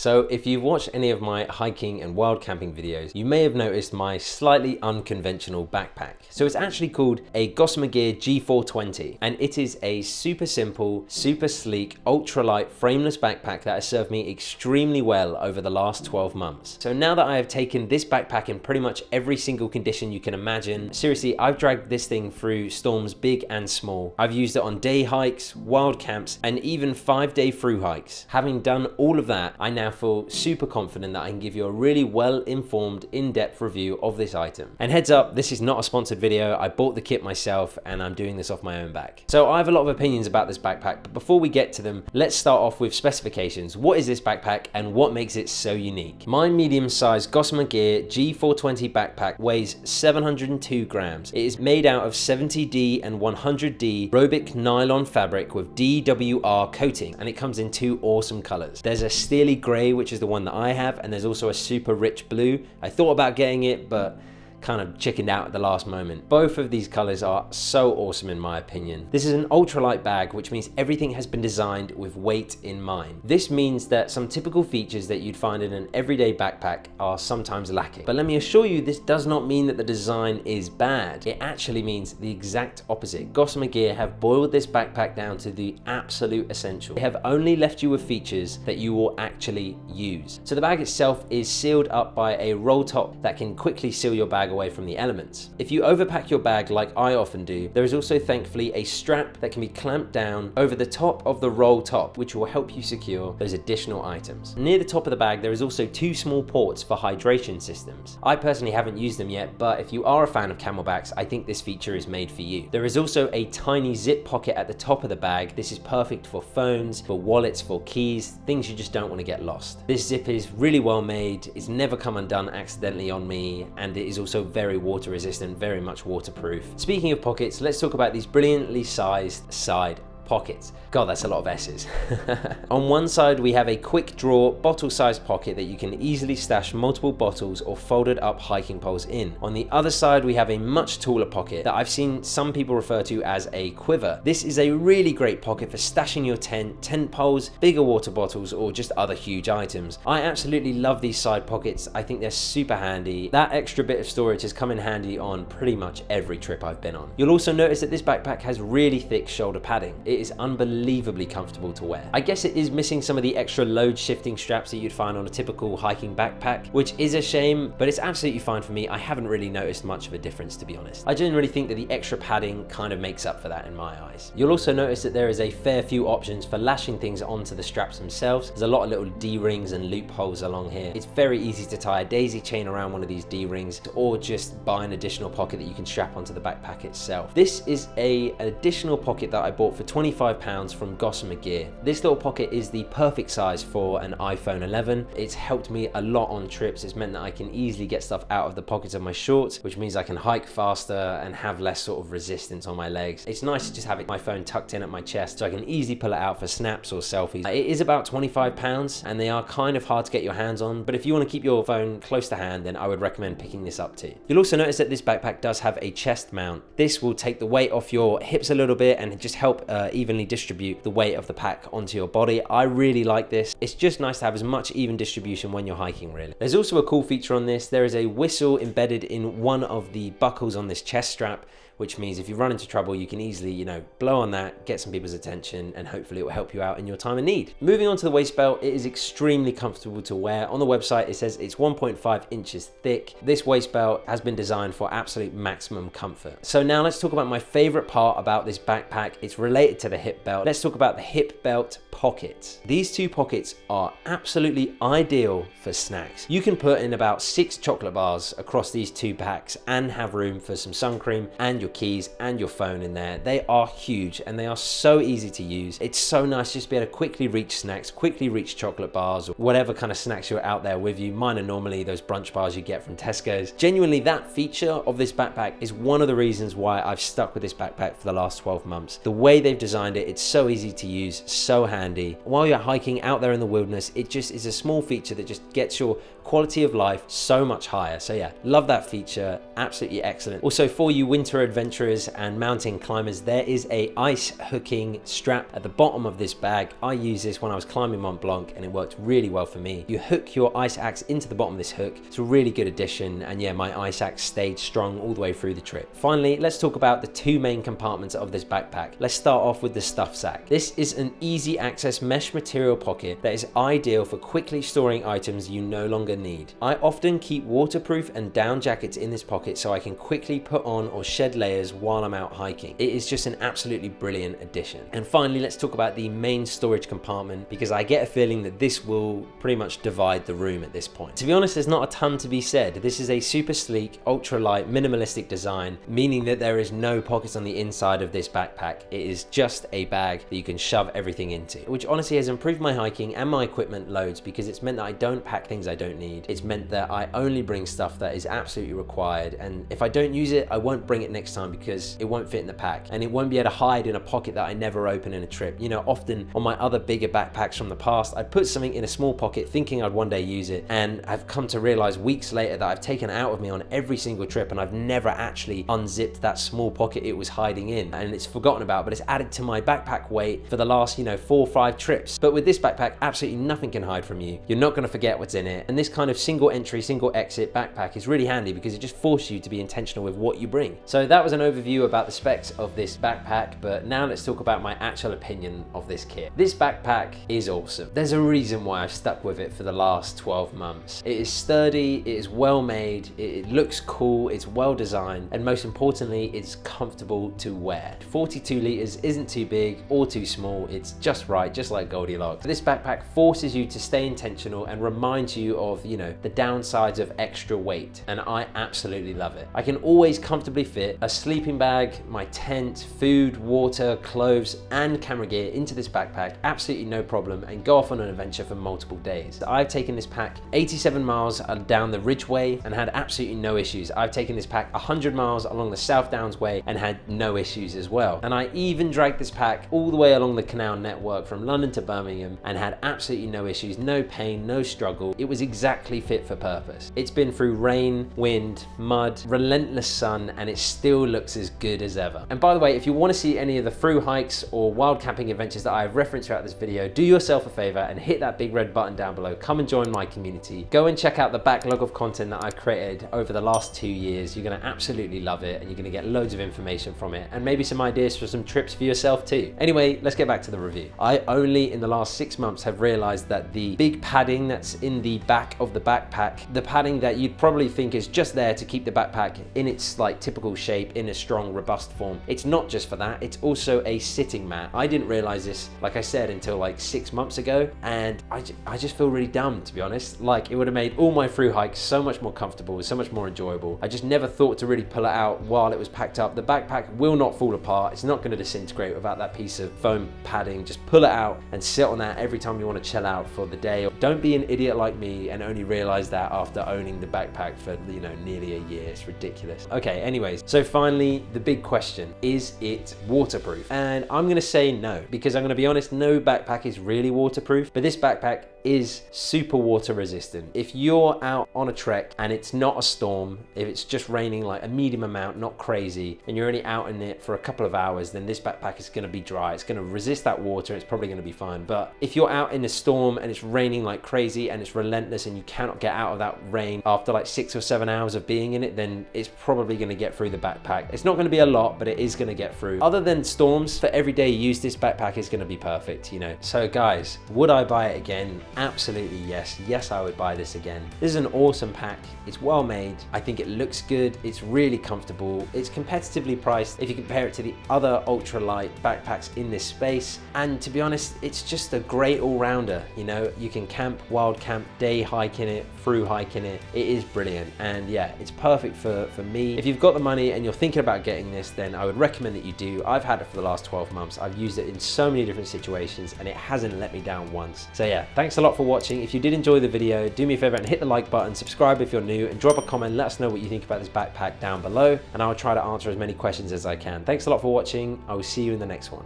So if you've watched any of my hiking and wild camping videos, you may have noticed my slightly unconventional backpack. So it's actually called a Gossamer Gear G4-20 and it is a super simple, super sleek, ultralight frameless backpack that has served me extremely well over the last 12 months. So now that I have taken this backpack in pretty much every single condition you can imagine, seriously, I've dragged this thing through storms big and small. I've used it on day hikes, wild camps, and even five day through hikes. Having done all of that, I now feel super confident that I can give you a really well-informed, in-depth review of this item. And heads up, this is not a sponsored video. I bought the kit myself and I'm doing this off my own back. So I have a lot of opinions about this backpack, but before we get to them, let's start off with specifications. What is this backpack and what makes it so unique? My medium-sized Gossamer Gear G4-20 backpack weighs 702 grams. It is made out of 70D and 100D Robic nylon fabric with DWR coating, and it comes in two awesome colors. There's a steely gray, which is the one that I have, and there's also a super rich blue. I thought about getting it, but kind of chickened out at the last moment. Both of these colors are so awesome in my opinion. This is an ultralight bag, which means everything has been designed with weight in mind. This means that some typical features that you'd find in an everyday backpack are sometimes lacking. But let me assure you, this does not mean that the design is bad. It actually means the exact opposite. Gossamer Gear have boiled this backpack down to the absolute essential. They have only left you with features that you will actually use. So the bag itself is sealed up by a roll top that can quickly seal your bag away from the elements. If you overpack your bag like I often do, there is also thankfully a strap that can be clamped down over the top of the roll top, which will help you secure those additional items. Near the top of the bag, there is also two small ports for hydration systems. I personally haven't used them yet, but if you are a fan of CamelBaks, I think this feature is made for you. There is also a tiny zip pocket at the top of the bag. This is perfect for phones, for wallets, for keys, things you just don't want to get lost. This zip is really well made, it's never come undone accidentally on me, and it is also very water resistant, very much waterproof. Speaking of pockets, let's talk about these brilliantly sized side pockets. God, that's a lot of S's. On one side, we have a quick draw bottle-sized pocket that you can easily stash multiple bottles or folded up hiking poles in. On the other side, we have a much taller pocket that I've seen some people refer to as a quiver. This is a really great pocket for stashing your tent, tent poles, bigger water bottles, or just other huge items. I absolutely love these side pockets. I think they're super handy. That extra bit of storage has come in handy on pretty much every trip I've been on. You'll also notice that this backpack has really thick shoulder padding. It is unbelievably comfortable to wear. I guess it is missing some of the extra load shifting straps that you'd find on a typical hiking backpack, which is a shame, but it's absolutely fine for me. I haven't really noticed much of a difference to be honest. I generally think that the extra padding kind of makes up for that in my eyes. You'll also notice that there is a fair few options for lashing things onto the straps themselves. There's a lot of little D-rings and loopholes along here. It's very easy to tie a daisy chain around one of these D-rings or just buy an additional pocket that you can strap onto the backpack itself. This is a additional pocket that I bought for 20 £25 from Gossamer Gear. This little pocket is the perfect size for an iPhone 11. It's helped me a lot on trips. It's meant that I can easily get stuff out of the pockets of my shorts, which means I can hike faster and have less sort of resistance on my legs. It's nice to just have my phone tucked in at my chest so I can easily pull it out for snaps or selfies. It is about 25 pounds and they are kind of hard to get your hands on, but if you want to keep your phone close to hand, then I would recommend picking this up too. You'll also notice that this backpack does have a chest mount. This will take the weight off your hips a little bit and just help uh, evenly distribute the weight of the pack onto your body. I really like this. It's just nice to have as much even distribution when you're hiking really. There's also a cool feature on this. There is a whistle embedded in one of the buckles on this chest strap which means if you run into trouble, you can easily, you know, blow on that, get some people's attention, and hopefully it will help you out in your time of need. Moving on to the waist belt, it is extremely comfortable to wear. On the website, it says it's 1.5 inches thick. This waist belt has been designed for absolute maximum comfort. So now let's talk about my favorite part about this backpack. It's related to the hip belt. Let's talk about the hip belt pockets. These two pockets are absolutely ideal for snacks. You can put in about six chocolate bars across these two packs and have room for some sun cream and your keys and your phone in there. They are huge and they are so easy to use. It's so nice just to be able to quickly reach snacks, quickly reach chocolate bars, or whatever kind of snacks you're out there with you. Mine are normally those brunch bars you get from Tesco's. Genuinely, that feature of this backpack is one of the reasons why I've stuck with this backpack for the last 12 months. The way they've designed it, it's so easy to use, so handy. While you're hiking out there in the wilderness, it just is a small feature that just gets your quality of life so much higher. So yeah, love that feature, absolutely excellent. Also for you winter adventurers adventurers and mountain climbers, there is a ice hooking strap at the bottom of this bag. I used this when I was climbing Mont Blanc and it worked really well for me. You hook your ice axe into the bottom of this hook. It's a really good addition and yeah, my ice axe stayed strong all the way through the trip. Finally, let's talk about the two main compartments of this backpack. Let's start off with the stuff sack. This is an easy access mesh material pocket that is ideal for quickly storing items you no longer need. I often keep waterproof and down jackets in this pocket so I can quickly put on or shed layers while I'm out hiking. It is just an absolutely brilliant addition. And finally, let's talk about the main storage compartment because I get a feeling that this will pretty much divide the room at this point. To be honest, there's not a ton to be said. This is a super sleek, ultra light, minimalistic design, meaning that there is no pockets on the inside of this backpack. It is just a bag that you can shove everything into, which honestly has improved my hiking and my equipment loads because it's meant that I don't pack things I don't need. It's meant that I only bring stuff that is absolutely required. And if I don't use it, I won't bring it next time because it won't fit in the pack and it won't be able to hide in a pocket that I never open in a trip. You know, often on my other bigger backpacks from the past, I put something in a small pocket thinking I'd one day use it. And I've come to realize weeks later that I've taken out of me on every single trip and I've never actually unzipped that small pocket it was hiding in and it's forgotten about, but it's added to my backpack weight for the last, you know, four or five trips. But with this backpack, absolutely nothing can hide from you. You're not gonna forget what's in it. And this kind of single entry, single exit backpack is really handy because it just forces you to be intentional with what you bring. So that was an overview about the specs of this backpack, but now let's talk about my actual opinion of this kit. This backpack is awesome. There's a reason why I've stuck with it for the last 12 months. It is sturdy, it is well made, it looks cool, it's well designed, and most importantly, it's comfortable to wear. 42 liters isn't too big or too small, it's just right, just like Goldilocks. This backpack forces you to stay intentional and reminds you of, you know, the downsides of extra weight, and I absolutely love it. I can always comfortably fit a sleeping bag, my tent, food, water, clothes, and camera gear into this backpack, absolutely no problem, and go off on an adventure for multiple days. I've taken this pack 87 miles down the Ridgeway and had absolutely no issues. I've taken this pack 100 miles along the South Downs Way and had no issues as well. And I even dragged this pack all the way along the canal network from London to Birmingham and had absolutely no issues, no pain, no struggle. It was exactly fit for purpose. It's been through rain, wind, mud, relentless sun, and it's still looks as good as ever. And by the way, if you want to see any of the through hikes or wild camping adventures that I've referenced throughout this video, do yourself a favor and hit that big red button down below. Come and join my community. Go and check out the backlog of content that I've created over the last two years. You're gonna absolutely love it and you're gonna get loads of information from it and maybe some ideas for some trips for yourself too. Anyway, let's get back to the review. I only in the last six months have realized that the big padding that's in the back of the backpack, the padding that you'd probably think is just there to keep the backpack in its like typical shape in a strong, robust form. It's not just for that, it's also a sitting mat. I didn't realize this, like I said, until like six months ago. And I, I just feel really dumb, to be honest. Like it would have made all my through hikes so much more comfortable, so much more enjoyable. I just never thought to really pull it out while it was packed up. The backpack will not fall apart. It's not gonna disintegrate without that piece of foam padding. Just pull it out and sit on that every time you wanna chill out for the day. Don't be an idiot like me and only realize that after owning the backpack for, you know, nearly a year. It's ridiculous. Okay, anyways, so finally, the big question, is it waterproof? And I'm gonna say no, because I'm gonna be honest, no backpack is really waterproof, but this backpack is super water resistant. If you're out on a trek and it's not a storm, if it's just raining like a medium amount, not crazy, and you're only out in it for a couple of hours, then this backpack is gonna be dry. It's gonna resist that water, it's probably gonna be fine. But if you're out in a storm and it's raining like crazy and it's relentless and you cannot get out of that rain after like six or seven hours of being in it, then it's probably gonna get through the backpack. It's not gonna be a lot, but it is gonna get through. Other than storms, for everyday use, this backpack is gonna be perfect, you know. So guys, would I buy it again? Absolutely yes. Yes, I would buy this again. This is an awesome pack. It's well made. I think it looks good. It's really comfortable. It's competitively priced if you compare it to the other ultralight backpacks in this space. And to be honest, it's just a great all-rounder. You know, you can camp, wild camp, day hike in it, through hike in it. It is brilliant. And yeah, it's perfect for, for me. If you've got the money and you're thinking about getting this, then I would recommend that you do. I've had it for the last 12 months. I've used it in so many different situations and it hasn't let me down once. So yeah, thanks a lot for watching. If you did enjoy the video, do me a favor and hit the like button, subscribe if you're new, and drop a comment. Let us know what you think about this backpack down below, and I'll try to answer as many questions as I can. Thanks a lot for watching. I will see you in the next one.